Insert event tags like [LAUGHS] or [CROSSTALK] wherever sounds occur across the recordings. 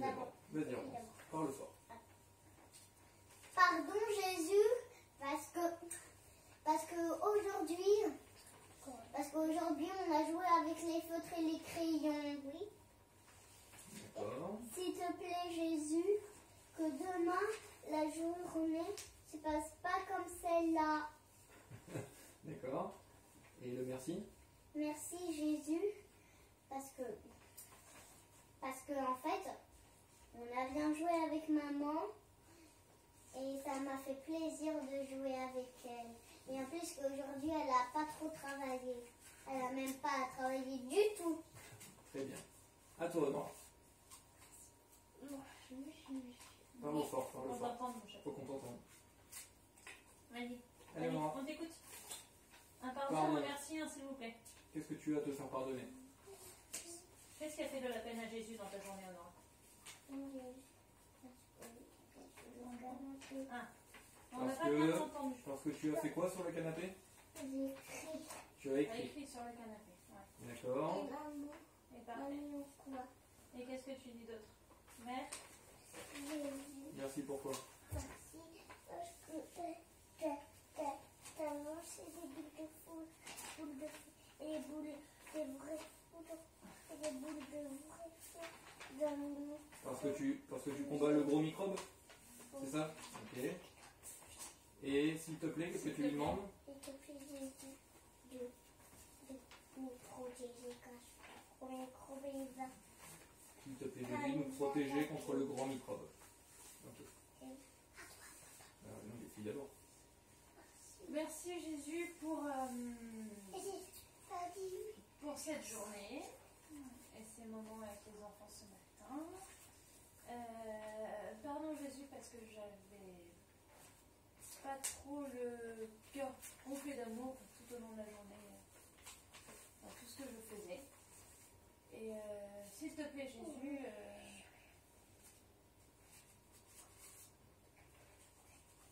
Vas-y, on. Parle fort. Pardon Jésus, parce que parce que aujourd'hui parce qu'aujourd'hui on a joué avec les feutres et les crayons. Oui. D'accord. S'il te plaît Jésus, que demain la journée se passe pas comme celle-là. [LAUGHS] D'accord. Et le merci? Merci Jésus, parce que parce que en fait on a bien joué avec maman et ça m'a fait plaisir de jouer avec elle. Et en plus qu'aujourd'hui elle a pas trop travaillé. Elle a même pas travaillé du tout. Très bien. À toi, non. Parle fort, parle fort. chat. Faut qu'on t'entende. Vas-y. Allez, Allez, maman. on t'écoute. Un pardon, Pardon. un merci, un s'il vous plaît. Qu'est-ce que tu as à te faire pardonner? Qu'est-ce qui a fait de la peine à Jésus dans ta journée, Honora Ah. On n'a pas bien entendu. Parce que tu as fait quoi sur le canapé J'ai écrit Tu as écrit. écrit sur le canapé. Ouais. D'accord. et Et parfait. qu'est-ce que tu dis d'autre? Mère Jésus. Merci pourquoi Merci, parce que t'as- t'as- t'as- t'as lancé des boules de foudre, boules de feu, et les boules de vraies foudres, et des boules de vraies feu dans le parce que, tu, parce que tu combats le gros microbe C'est ça Ok. Et s'il te plaît, qu'est-ce que tu lui demandes Et te plaît, Jésus, de, de nous protéger est crevé les uns. S'il te plaît, Jésus, nous protéger contre le grand microbe. Ok. Alors, non, d'abord. Merci Jésus pour, euh, pour cette journée et ces moments avec les enfants ce matin. Euh, pardon Jésus parce que j'avais pas trop le cœur gonflé d'amour tout au long de la journée dans tout ce que je faisais. Et euh, s'il te plaît Jésus, euh,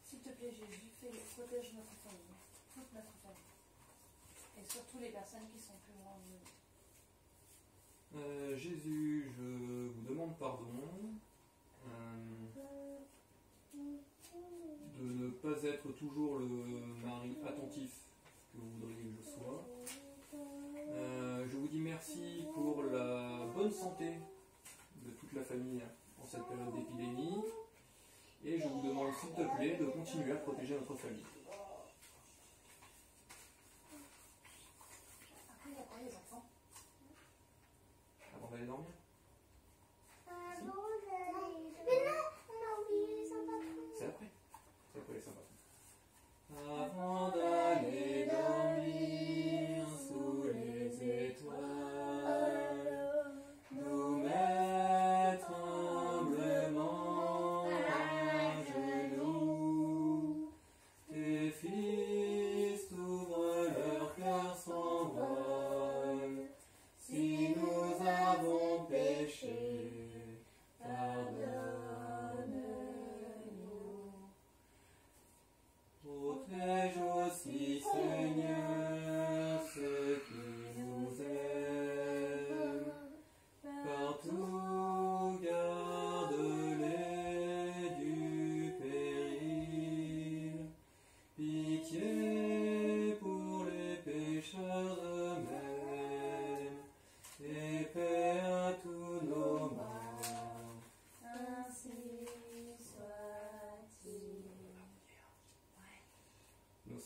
s'il te plaît Jésus, protège notre famille, toute notre famille. Et surtout les personnes qui sont plus loin de nous. Euh, Jésus, je vous demande pardon euh, de ne pas être toujours le mari attentif que vous voudriez que je sois. Euh, je vous dis merci pour la bonne santé de toute la famille en cette période d'épidémie. Et je vous demande, s'il te plaît, de continuer à protéger notre famille. 啊好的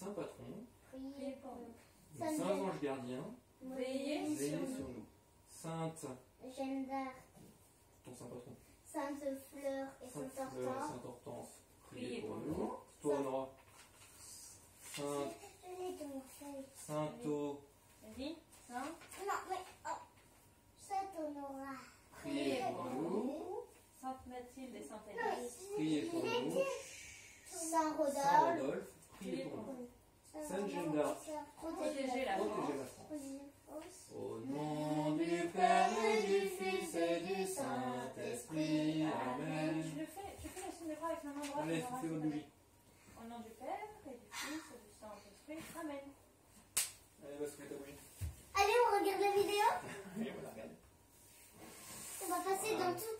Nos saints patrons, Priez pour nous. nos saints anges gardiens, Veillez sur sur nous. nous. Sainte, Jeanne d'Arc, ton saint patron. Sainte Fleur et Sainte Sainte Fleur, Hortense. Sainte Hortense, Priez priez pour nous. nous. Toi, Honora. Sainte, feuille. Sainto, Vas-y, Saint. Non, mais oh. Sainte Honora. priez pour nous. Sainte Mathilde et Sainte Alice. Priez pour nous. Saint Saint Rodolphe. Rodolphe, priez pour nous. Sainte Jeanne d'Arc. Protégez la France. la France. Au nom du Père et du Fils et du Saint-Esprit. Amen. Tu le fais, tu fais le signe de croix avec la main droite. Allez, la bougie. Au nom du Père et du Fils et du Saint-Esprit. Amen. Allez. Allez, on regarde la vidéo. Allez, on la regarde. On va passer dans toute